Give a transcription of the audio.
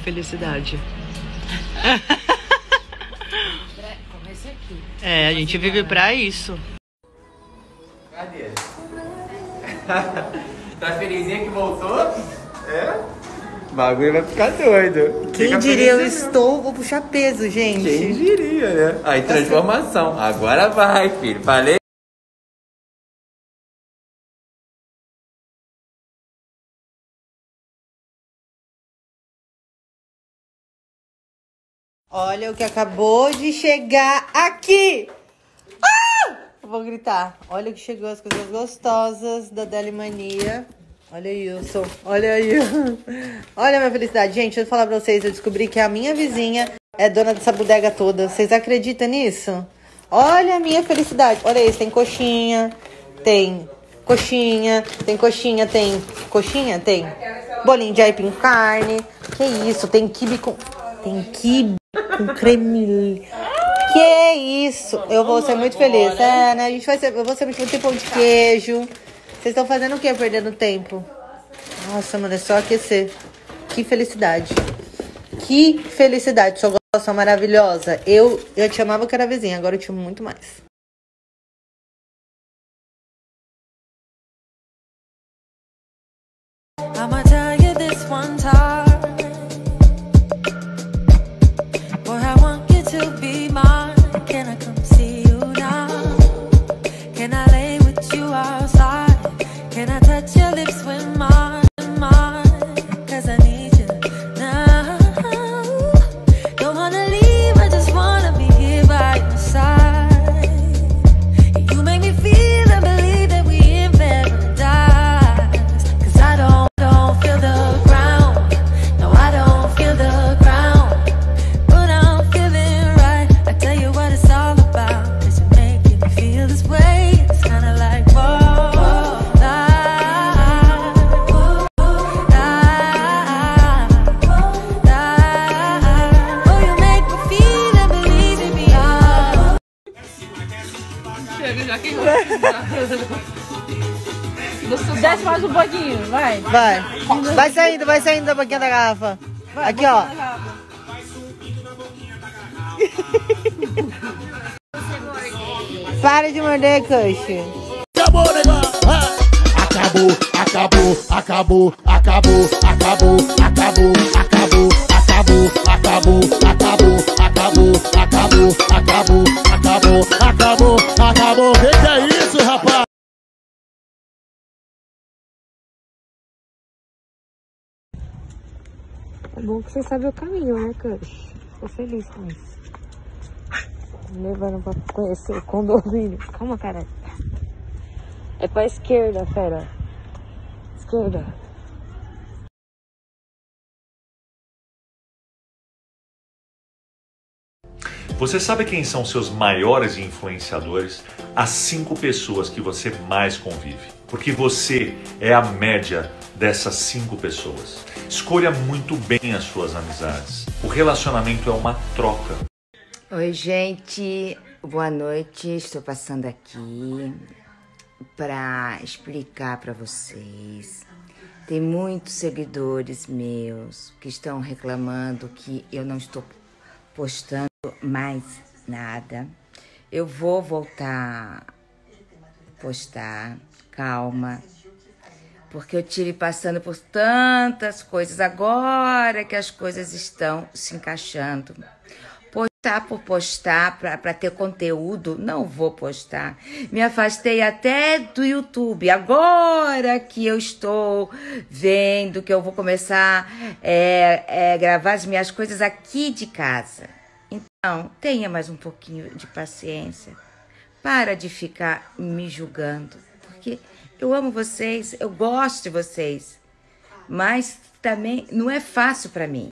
felicidade. É, a gente vive pra isso. Cadê? tá felizinha que voltou? É? O bagulho vai ficar doido. Quem Fica diria eu feliz, estou, vou puxar peso, gente. Quem diria, né? Aí, transformação. Agora vai, filho. Falei. Olha o que acabou de chegar aqui. Ah! Vou gritar. Olha o que chegou, as coisas gostosas da Deli Mania. Olha aí, Wilson. Olha aí. Olha a minha felicidade. Gente, deixa eu falar pra vocês. Eu descobri que a minha vizinha é dona dessa bodega toda. Vocês acreditam nisso? Olha a minha felicidade. Olha isso, tem coxinha, tem coxinha, tem coxinha, tem coxinha, tem bolinho de aipim com carne. Que isso, tem quibe com... Tem quibe com creme... Que isso! Eu vou ser muito feliz. É, né? A gente vai ser, eu vou ser muito feliz. Tem pão de queijo. Vocês estão fazendo o que perdendo tempo? Nossa, mano, é só aquecer. Que felicidade. Que felicidade. Sua gosta maravilhosa. Eu, eu te amava que era vizinha, agora eu te amo muito mais. I'ma tell Can I lay with you outside? Can I touch your lips with mine, Desce mais um pouquinho, vai. Vai. Vai saindo, vai saindo da boquinha da garrafa. Aqui, ó. Para de morder, Cush. Ah. Acabou, acabou, acabou, acabou, acabou, acabou, rapaz? É bom que você sabe o caminho, né, Cush? Tô feliz com isso. Me levando pra conhecer o condomínio. Calma, cara. É pra esquerda, fera. Esquerda. Você sabe quem são seus maiores influenciadores? As cinco pessoas que você mais convive. Porque você é a média dessas cinco pessoas. Escolha muito bem as suas amizades. O relacionamento é uma troca. Oi, gente. Boa noite. Estou passando aqui para explicar para vocês. Tem muitos seguidores meus que estão reclamando que eu não estou postando mais nada. Eu vou voltar a postar, calma, porque eu tive passando por tantas coisas agora que as coisas estão se encaixando. Postar por postar para ter conteúdo, não vou postar. Me afastei até do YouTube. Agora que eu estou vendo que eu vou começar é, é, gravar as minhas coisas aqui de casa. Então, tenha mais um pouquinho de paciência. Para de ficar me julgando, porque eu amo vocês, eu gosto de vocês, mas também não é fácil para mim.